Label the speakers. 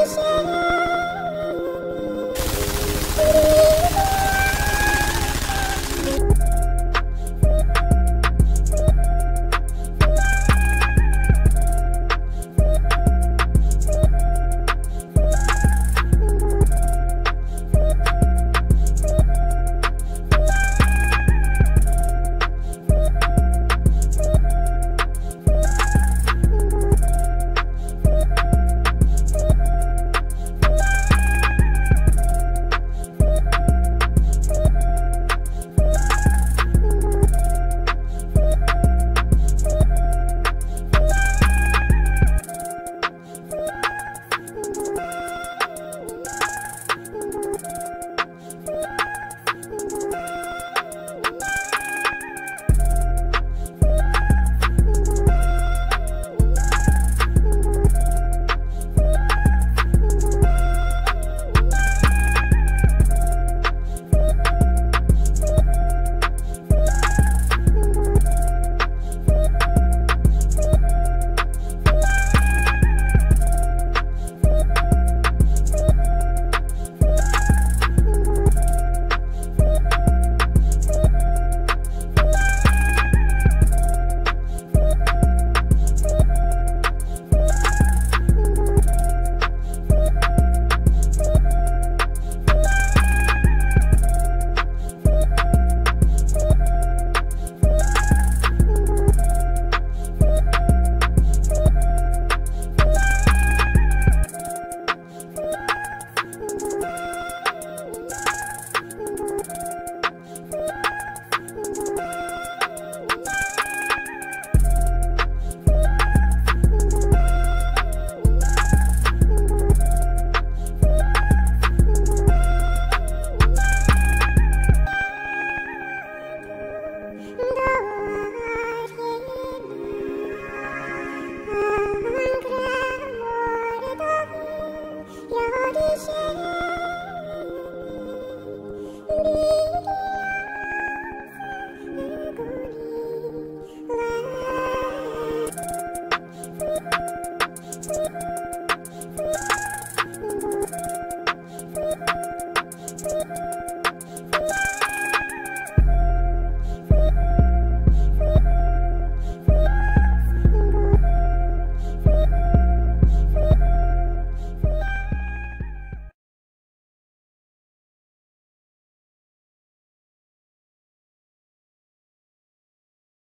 Speaker 1: Krishna